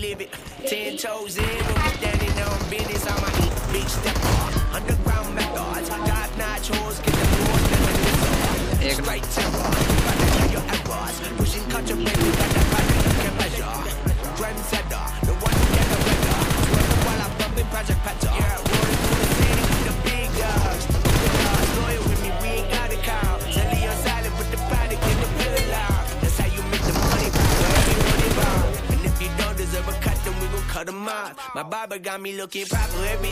been chosen. When we standing on business, I'm a big stepper. Underground methods, top notch hoes, get the more than a lizard. Straight terror, but I your errors. Pushing culture, baby, got the body you can measure. Trendsetter, the one who get the weather. While I'm bumping Project Petter. My barber got me looking proper every